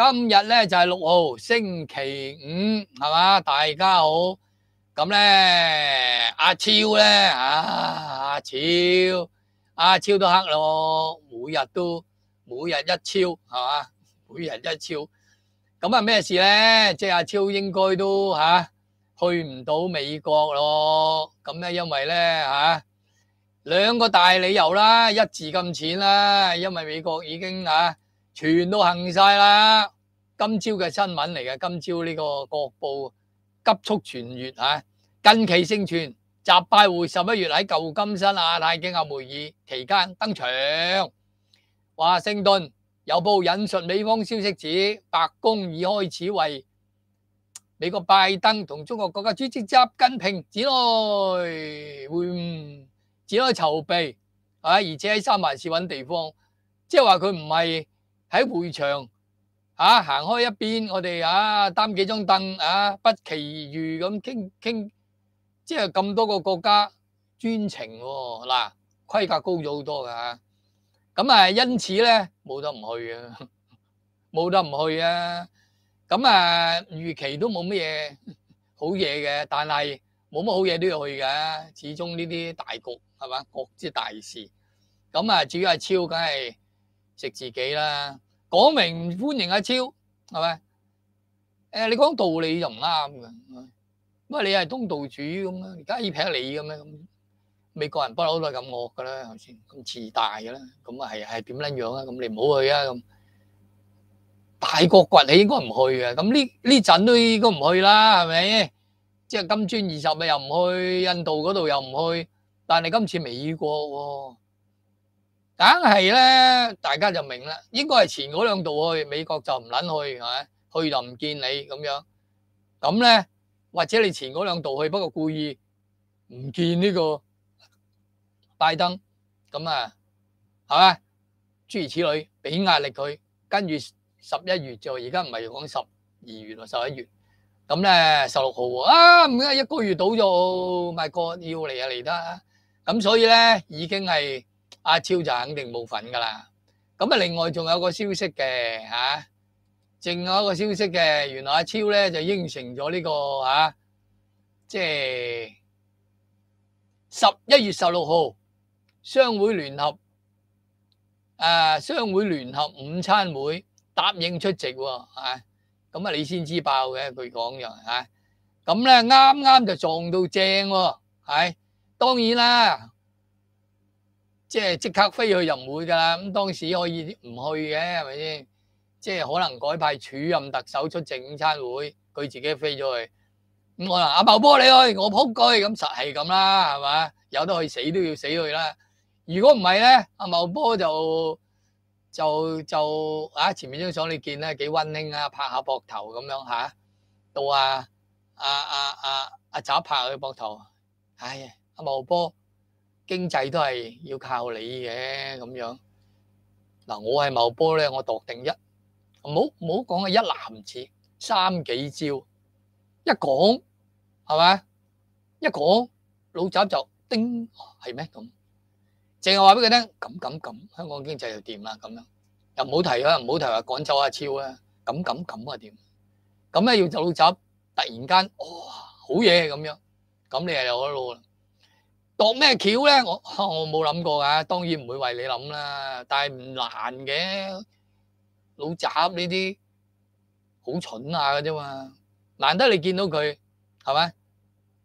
今日咧就係六號星期五，係嘛？大家好，咁咧阿超咧啊，阿超阿超都黑咯，每日都每日一超係嘛？每日一超，咁啊咩事咧？即係阿超應該都吓去唔到美國咯，咁咧因為咧吓。兩個大理由啦，一字咁淺啦，因為美國已經啊全都行晒啦。今朝嘅新聞嚟嘅，今朝呢個國報急速傳閱啊，近期盛傳，習拜會十一月喺舊金山亞太經合會議期間登場。華盛頓有報引述美方消息指，白宮已開始為美國拜登同中國國家主席習近平展開會晤。只可以籌備啊，而且喺三藩市揾地方，即係話佢唔係喺會場啊行開一邊，我哋啊擔幾張凳啊，不期而遇咁傾傾，即係咁多個國家專程喎，嗱規格高咗好多噶，咁啊因此咧冇得唔去啊，冇得唔去啊，咁啊預期都冇乜嘢好嘢嘅，但係冇乜好嘢都要去嘅，始終呢啲大局。係嘛？國之大事，咁啊，至於阿超，梗係食自己啦。講明唔歡迎阿超，係咪？誒，你講道理就唔啱嘅。乜你係東道主咁啊？而家要劈你嘅咩？咁美國人不嬲都係咁惡噶啦，係咪先？咁自大嘅啦，咁啊係係點撚樣啊？咁你唔好去啊！咁大國崛起應該唔去嘅。咁呢呢陣都應該唔去啦，係咪？即係金磚二十咪又唔去，印度嗰度又唔去。但係今次美國喎，梗係咧，大家就明啦。應該係前嗰兩度去，美國就唔撚去，係咪？去就唔見你咁樣。咁咧，或者你前嗰兩度去，不過故意唔見呢個拜登，咁啊，係咪？諸如此類，俾壓力佢。跟住十一月就而家唔係講十二月啊，十一月。咁咧十六號，啊唔該一個月到咗，咪個要嚟啊嚟得。咁所以咧，已經係阿超就肯定冇份噶啦。咁啊，另外仲有個消息嘅嚇，仲有一個消息嘅，原來阿超咧就應承咗呢個嚇，即係十一月十六號商會聯合誒商会联合午餐會答應出席喎嚇。咁啊，你先知爆嘅佢講就嚇。咁咧啱啱就撞到正喎，係。當然啦，即係即刻飛去就唔會㗎啦。咁當時可以唔去嘅，係咪先？即係可能改派署任特首出席午餐會，佢自己飛咗去。咁可能阿茂波你去，我仆佢，咁實係咁啦，係嘛？有得去死都要死去啦。如果唔係咧，阿茂波就就就啊，前面張相你見咧幾溫馨啊，拍下膊頭咁樣吓，到啊啊啊啊阿習拍佢膊頭，哎呀〜阿茂波經濟都係要靠你嘅咁樣。嗱，我係茂波咧，我度定一，唔好唔好講啊，一籃子三幾招，一講係咪？一講老習就叮係咩咁？淨係話俾佢聽，咁咁咁，香港經濟就掂啦咁樣。又唔好提啊，唔好提話趕走阿超啊，咁咁咁啊掂？咁咧要就老習突然間哇好嘢咁樣，咁你又有得撈啦。度咩橋咧？我 我冇諗過噶，當然唔會為你諗啦。但係唔難嘅，老習呢啲好蠢下嘅啫嘛。難得你見到佢，係咪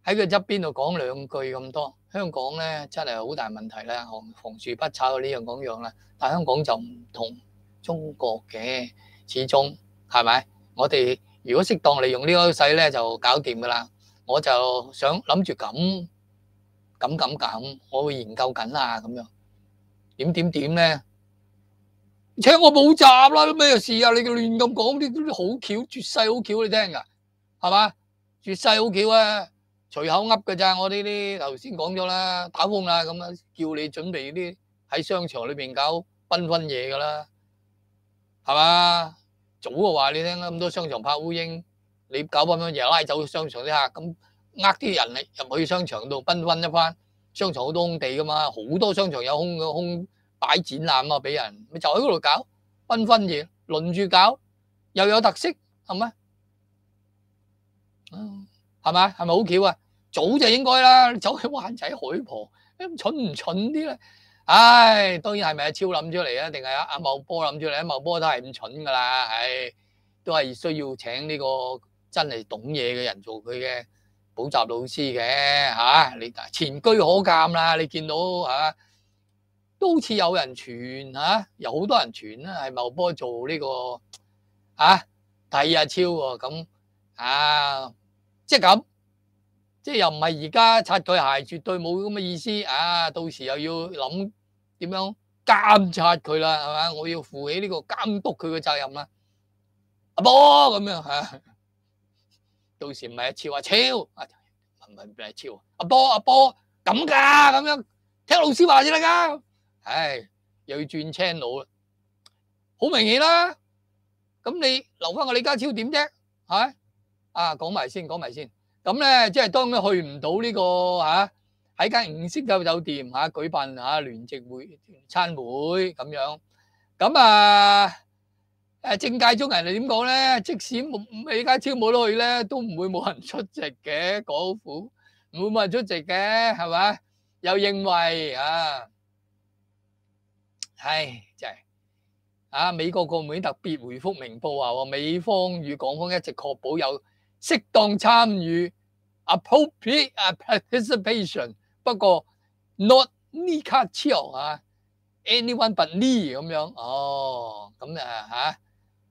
喺佢側邊度講兩句咁多？香港咧真係好大問題啦，房房住不炒呢樣嗰樣啦。但香港就唔同中國嘅，始終係咪？我哋如果適當利用呢個勢咧，就搞掂噶啦。我就想諗住咁。咁咁咁，我會研究緊啦，咁樣點點點咧？請我冇閘啦，咩事啊？你亂咁講啲好巧，絕世好巧，你聽噶係嘛？絕世好巧啊，隨口噏㗎咋？我呢啲頭先講咗啦，打風啦咁樣，叫你準備啲喺商場裏邊搞繽紛嘢噶啦，係嘛？早就話你聽啦，咁多商場拍烏蠅，你搞繽紛嘢拉走商場啲客咁。呃啲人嚟入去商場度繽紛一番，商場好多空地噶嘛，好多商場有空空擺展覽啊，俾人咪就喺嗰度搞繽紛嘢，輪住搞，又有特色，係咪？嗯，係咪？係咪好巧啊？早就應該啦，走去灣仔海旁，咁蠢唔蠢啲咧？唉，當然係咪阿超諗出嚟啊？定係阿阿茂波諗出嚟？阿茂波都係咁蠢噶啦，唉，都係需要請呢個真係懂嘢嘅人做佢嘅補習老師嘅吓。你前居可鑑啦，你見到吓，都好似有人傳吓，有好多人傳啦，係茂波做呢個啊替阿超喎，咁啊，即係咁。即係又唔係而家擦佢鞋，絕對冇咁嘅意思啊！到時又要諗點樣監察佢啦，係嘛？我要負起呢個監督佢嘅責任啦。阿波咁樣吓，到時唔係阿超阿超，唔係唔係超，阿波阿波咁噶咁樣，聽老師話先得噶。唉，又要轉 channel 啦，好明顯啦。咁你留翻個李家超點啫？係啊，講埋先，講埋先。咁咧，即係當佢去唔到呢個嚇喺間五星級酒店嚇舉辦嚇聯席會餐會咁樣。咁啊誒政界中人哋點講咧？即使冇李家超冇得去咧，都唔會冇人出席嘅，港府唔會冇人出席嘅，係咪？又認為啊，唉，真係啊！美國國務院特別回覆明報話，美方與港方一直確保有適當參與 appropriate participation，不過 not Li Ka-chiu 啊，anyone but me 咁樣哦，咁啊嚇，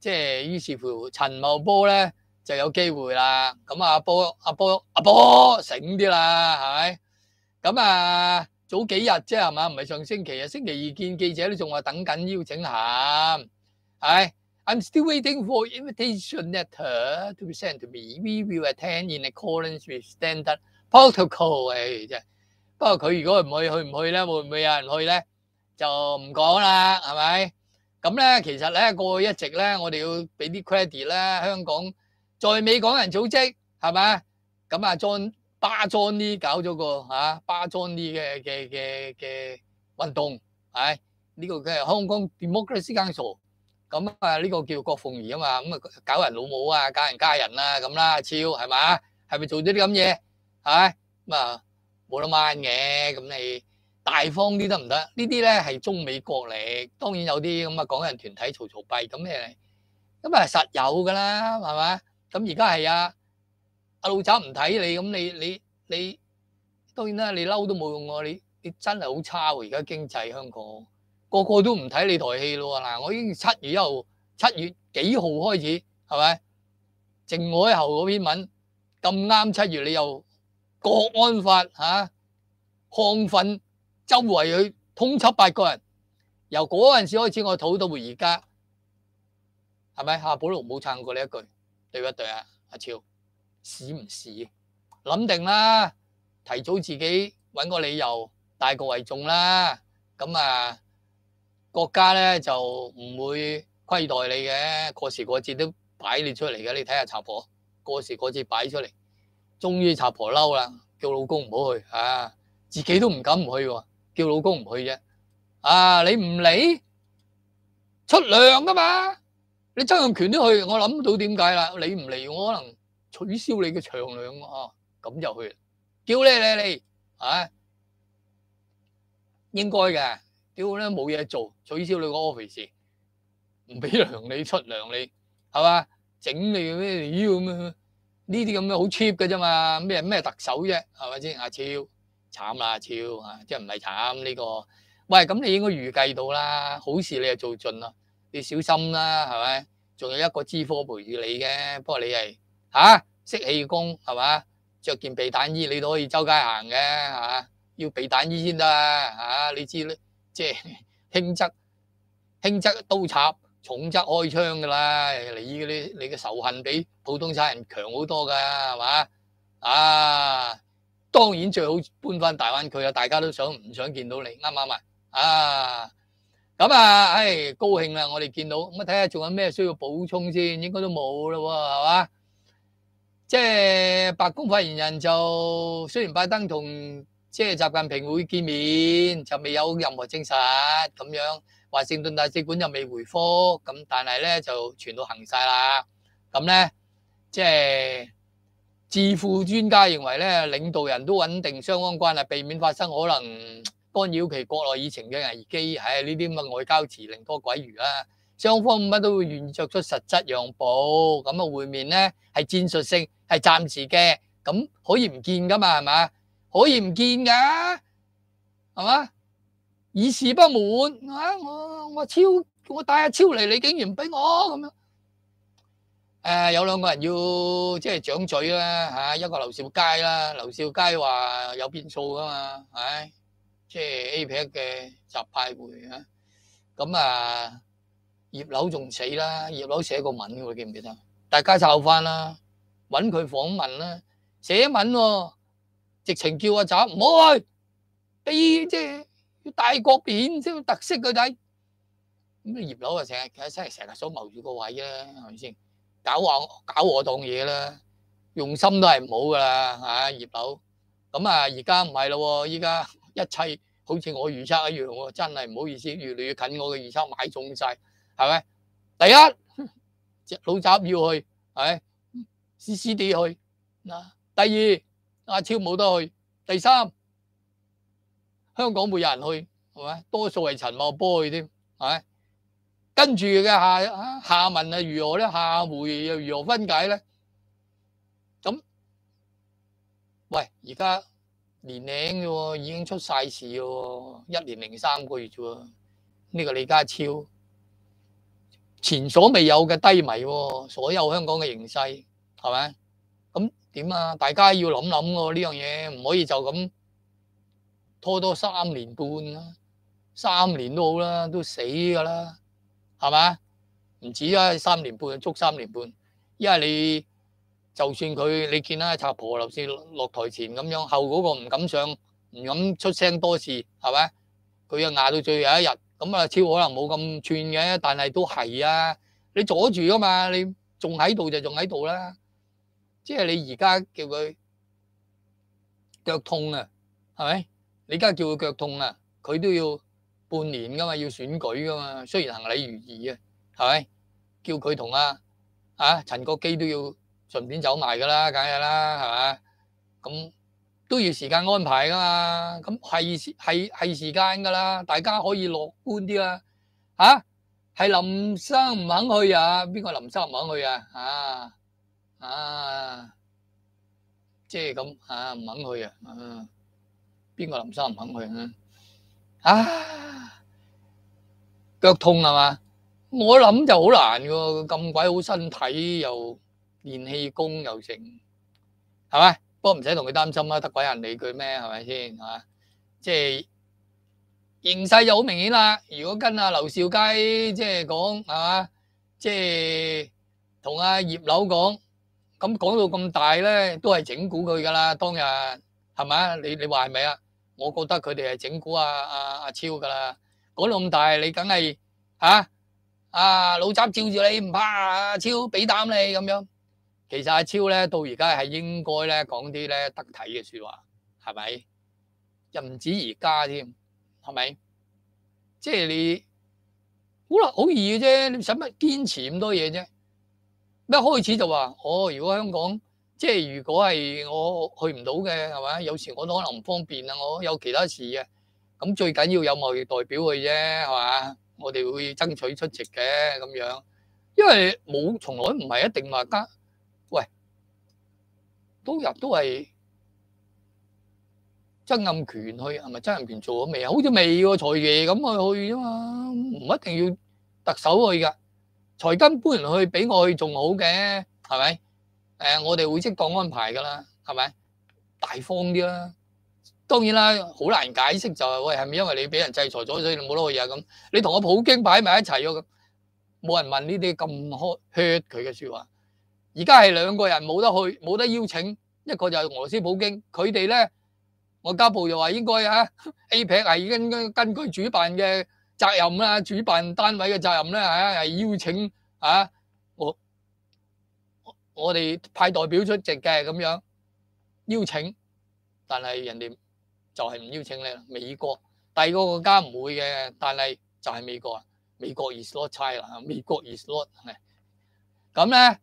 即係於是乎陳茂波咧就有機會啦。咁阿波阿波阿波醒啲啦，係咪？咁啊早幾日啫係嘛？唔係上星期啊，星期二見記者都仲話等緊邀請函，係。I'm still waiting for invitation letter to be sent to me. We will attend in accordance with standard protocol。誒，即係不過佢如果唔去，去唔去咧？會唔會有人去咧？就唔講啦，係咪？咁咧，其實咧過去一直咧，我哋要俾啲 credit 啦。香港在美港人組織係咪？咁啊，John 巴 John Lee 搞咗個嚇巴 John Lee 嘅嘅嘅嘅運動，係呢個嘅香港 Democracy Council。咁啊，呢個叫郭鳳儀啊嘛，咁啊搞人老母啊，搞人家人啊，咁啦，超係嘛？係咪做咗啲咁嘢？係咁啊，冇得掹嘅。咁你大方啲得唔得？呢啲咧係中美國力，當然有啲咁啊港人團體嘈嘈閉咁嘅，咁啊實有噶啦，係咪？咁而家係啊，阿老雜唔睇你，咁你你你當然啦，你嬲都冇用喎，你你真係好差喎，而家經濟香港。個個都唔睇你台戲咯嗱，我已經七月一號、七月幾號開始，係咪？靜海後嗰篇文咁啱七月，你又國安法嚇，亢奮周围去通緝八個人，由嗰陣時開始我討到而家，係咪？夏寶龍冇撐過呢一句，對唔對啊？阿超，屎唔屎？諗定啦，提早自己揾個理由，大局為重啦，咁啊〜國家咧就唔會虧待你嘅，過時過節都擺你出嚟嘅。你睇下茶婆過時過節擺出嚟，終於茶婆嬲啦，叫老公唔好去啊，自己都唔敢唔去喎，叫老公唔去啫。啊，你唔嚟出糧噶嘛？你曾蔭權都去，我諗到點解啦？你唔嚟，我可能取消你嘅長糧啊，咁就去，叫你你你啊，應該嘅。屌咧冇嘢做，取消你個 office，唔俾糧你出糧你，係嘛？整你咩妖咁？呢啲咁嘅好 cheap 嘅啫嘛，咩咩特首啫，係咪先？阿超慘啦，超啊，即係唔係慘呢個？喂，咁你應該預計到啦，好事你就做盡啦，你小心啦，係咪？仲有一個資科陪住你嘅，不過你係嚇識氣功係嘛？着件避彈衣你都可以周街行嘅，吓要避彈衣先得啊，你知咧。即係輕則輕則刀插，重則開槍噶啦。你嗰啲你嘅仇恨比普通差人強好多噶，係嘛？啊，當然最好搬翻大灣區啦。大家都想唔想見到你？啱唔啱啊？啊，咁啊，唉，高興啦！我哋見到咁啊，睇下仲有咩需要補充先，應該都冇啦，係嘛？即係白宮發言人就雖然拜登同。即係習近平會見面，就未有任何證實咁樣。華盛頓大使館又未回覆，咁但係咧就傳到行晒啦。咁咧即係智庫專家認為咧，領導人都穩定雙方關係，避免發生可能干擾其國內議程嘅危機。唉，呢啲咁嘅外交辭令多鬼餘啦。雙方乜都會願意作出實質讓步。咁啊會面咧係戰術性，係暫時嘅，咁可以唔見噶嘛，係嘛？可以唔見噶，係嘛？以示不滿啊！我我超我帶阿超嚟，你竟然唔俾我咁樣。誒，有兩個人要即係掌嘴啦嚇，一個劉少佳啦，劉少佳話有變數噶嘛，唉，即係 A 撇嘅集派會啊。咁啊，葉柳仲死啦，葉柳寫個文嘅，記唔記得？大家抄翻啦，揾佢訪問啦，寫文喎，直情叫阿習唔好去，俾即係。要大國片先有特色嘅仔，咁葉劉啊成日其實真係成日想謀住個位啦，係咪先？搞我搞我當嘢啦，用心都係唔好噶啦，吓葉劉。咁啊而家唔係咯，依家一切好似我預測一樣，真係唔好意思，越嚟越近我嘅預測買中晒，係咪？第一，隻老雜要去，係，C C D 去。嗱，第二，阿超冇得去，第三。香港冇有人去，係咪？多數係陳茂波去添，係咪？跟住嘅下下文係如何咧？下回又如何分解咧？咁，喂，而家年齡嘅喎，已經出晒事嘅喎，一年零三個月啫喎。呢個李家超前所未有嘅低迷喎，所有香港嘅形勢係咪？咁點啊？大家要諗諗喎，呢樣嘢唔可以就咁。拖多三年半啦，三年都好啦，都死噶啦，係嘛？唔止啊，三年半足三年半，因為你就算佢你見啦，賊婆劉氏落台前咁樣，後嗰個唔敢上，唔敢出聲多事，係咪？佢又壓到最後一日，咁啊超可能冇咁串嘅，但係都係啊！你阻住噶嘛，你仲喺度就仲喺度啦，即係你而家叫佢腳痛啊，係咪？你而家叫佢腳痛啊，佢都要半年噶嘛，要選舉噶嘛。雖然行禮如儀啊，係咪？叫佢同阿啊陳國基都要順便走埋噶啦，梗係啦，係嘛？咁都要時間安排噶嘛。咁係係係時間噶啦，大家可以樂觀啲啦。吓，係林生唔肯去啊？邊個林生唔肯去啊？啊啊，即係咁啊，唔肯去啊？啊！邊個林生唔肯去啊？啊，腳痛係嘛？我諗就好難噶，咁鬼好身體又練氣功又成，係咪？不過唔使同佢擔心啦，得鬼人理佢咩？係咪先？吓，即係形勢就好明顯啦。如果跟阿劉少佳即係講係嘛，即係同阿葉柳講，咁講到咁大咧，都係整蠱佢噶啦。當日係咪？你你話係咪啊？我覺得佢哋係整蠱阿阿阿超噶啦，講到咁大，你梗係吓啊老雜照住你唔怕阿超俾膽你咁樣。其實阿超咧到而家係應該咧講啲咧得體嘅說話，係咪？又唔止而家添，係咪？即係你好啦，好易嘅啫，你使乜堅持咁多嘢啫？一開始就話，哦，如果香港。即係如果係我去唔到嘅，係咪？有時我都可能唔方便啊，我有其他事嘅。咁最緊要有貿易代表去啫，係嘛？我哋會爭取出席嘅咁樣，因為冇從來唔係一定話加。喂，都入都係曾蔭權去，係咪曾蔭權做咗未啊？好似未喎，財爺咁去去啫嘛，唔一定要特首去噶。財金搬人去，比我去仲好嘅，係咪？誒，我哋會適當安排噶啦，係咪？大方啲啦。當然啦，好難解釋就係喂，係咪因為你俾人制裁咗，所以你冇得去啊？咁你同我普京擺埋一齊喎，冇人問呢啲咁開 hurt 佢嘅説話。而家係兩個人冇得去，冇得邀請，一個就係俄羅斯普京，佢哋咧外交部又話應該啊，APEC 係已經根據主辦嘅責任啦，主辦單位嘅責任咧嚇係邀請啊。我哋派代表出席嘅咁樣邀请，但係人哋就係唔邀请你啦。美国第二个国家唔会嘅，但係就係美国啊，美国 is not China，美国 is not 係咁咧。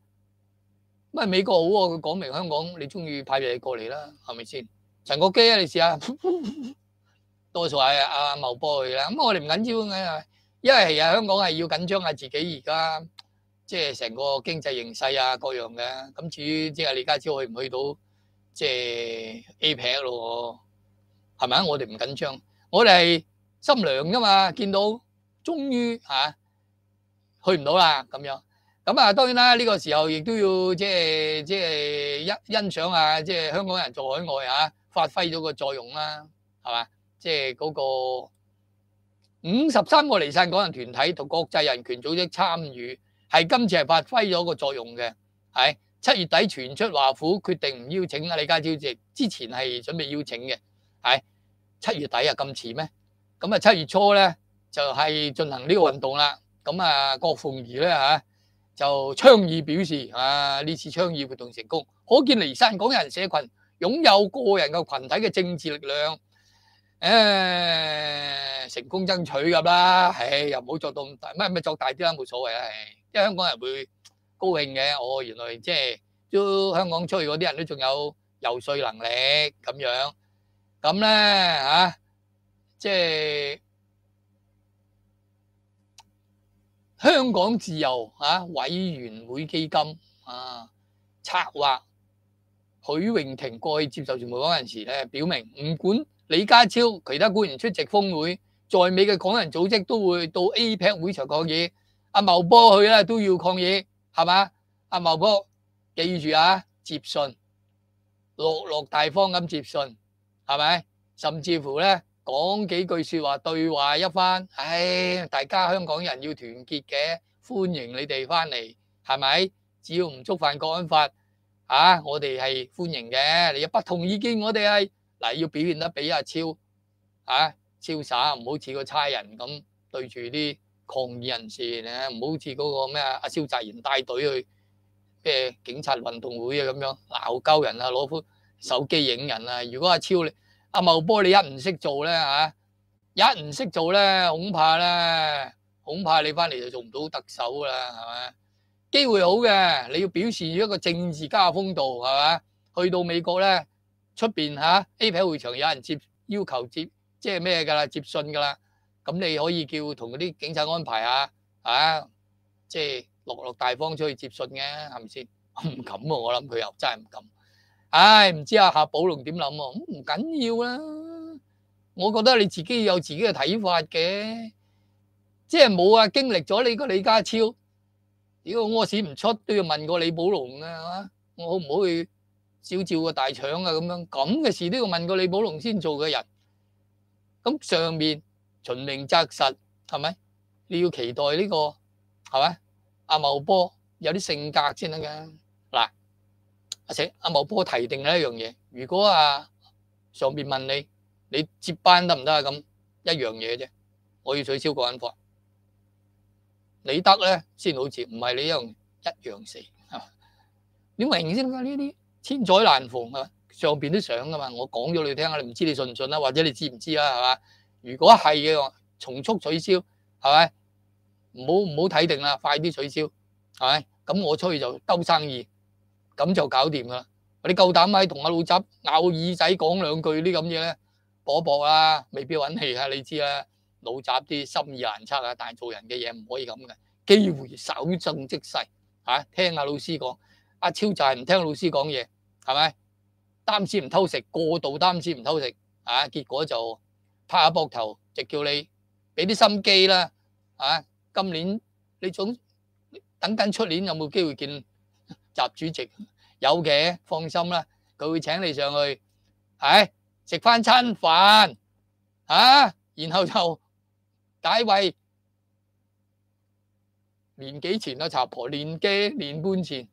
咁啊美国好啊，佢講明香港你中意派嘢过嚟啦，係咪先？陈国基啊，你试下，多數係阿茂波去啦。咁我哋唔紧张嘅，因为啊香港係要紧张下自己而家即係成個經濟形勢啊各樣嘅。咁至於即係李家超去唔去到即係 APEC 咯？係咪啊？我哋唔緊張，我哋係心涼噶嘛。見到終於嚇去唔到啦咁樣。咁啊，當然啦，呢個時候亦都要即係即係欣欣賞啊，即係香港人在海外嚇發揮咗個作用啦，係嘛？即係嗰個五十三個離散港人團體同國際人權組織參與，係今次係發揮咗個作用嘅。係七月底傳出華府決定唔邀請李家超席，之前係準備邀請嘅。係七月底啊，咁遲咩？咁啊，七月初咧就係進行呢個運動啦。咁啊，郭鳳儀咧嚇。就倡議表示啊，呢次倡議活動成功，可見離散港人社群擁有個人嘅羣體嘅政治力量，誒成功爭取咁啦，誒又唔好作到咁大，乜乜作大啲啦，冇所謂啦，因為香港人會高興嘅，哦，原來即係都香港出去嗰啲人都仲有游說能力咁樣，咁咧嚇，即係。香港自由啊委員會基金啊策劃許永婷過去接受傳媒嗰陣時咧，表明唔管李家超其他官員出席峰會，在美嘅港人組織都會到 APEC 會場抗議。阿茂波去咧都要抗議，係嘛？阿茂波記住啊，接信落落大方咁接信，係咪？甚至乎咧。講幾句說話對話一番，唉，大家香港人要團結嘅，歡迎你哋翻嚟，係咪？只要唔觸犯國安法，啊，我哋係歡迎嘅。你有不同意見，我哋係嗱要表現得比阿超啊瀟灑，唔好似個差人咁對住啲抗議人士咧，唔好似嗰個咩阿蕭澤賢帶隊去咩警察運動會啊咁樣鬧鳩人啊，攞部手機影人啊。如果阿超你。阿茂波，你一唔識做咧吓，一唔識做咧，恐怕咧，恐怕你翻嚟就做唔到特首啦，係咪？機會好嘅，你要表示一個政治家風度，係嘛？去到美國咧，出邊吓 APEC 會場有人接要求接，即係咩㗎啦？接信㗎啦，咁你可以叫同嗰啲警察安排下，啊，即係落落大方出去接信嘅，係咪先？唔敢啊，我諗佢又真係唔敢。唉，唔知阿夏寶龍點諗喎？唔緊要啦，我覺得你自己有自己嘅睇法嘅，即係冇啊經歷咗你個李家超，如果屙屎唔出都要問過李寶龍啊，我好唔好去照照個大腸啊？咁樣咁嘅事都要問過李寶龍先做嘅人，咁上面循名擇實係咪？你要期待呢個係咪？阿茂波有啲性格先得㗎。阿且阿茂波提定一樣嘢，如果啊上邊問你，你接班得唔得啊？咁一樣嘢啫，我要取消國安法，你得咧先好似，唔係你一樣一樣死，係嘛？你明先啦，呢啲千載難逢啊，上邊都想噶嘛，我講咗你聽下，你唔知你信唔信啦，或者你知唔知啦，係嘛？如果係嘅話，從速取消，係咪？唔好唔好睇定啦，快啲取消，係咪？咁我出去就兜生意。咁就搞掂啦！你夠膽喺同阿老習咬耳仔講兩句啲咁嘢咧，搏搏啦，未必揾氣啊！你知啦，老習啲心意難測啊，但係做人嘅嘢唔可以咁嘅，機會稍縱即逝嚇。聽下老師講，阿超就係唔聽老師講嘢，係咪？擔屎唔偷食，過度擔屎唔偷食啊！結果就拍下膊頭，就叫你俾啲心機啦啊！今年你總等緊出年有冇機會見？習主席 有嘅，放心啦，佢會請你上去，係食翻餐飯，啊，然後就解圍。年幾前啊茶婆年幾年半前，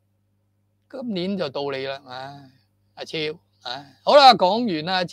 今年就到你啦，唉，阿超，唉，好啦，講完啦，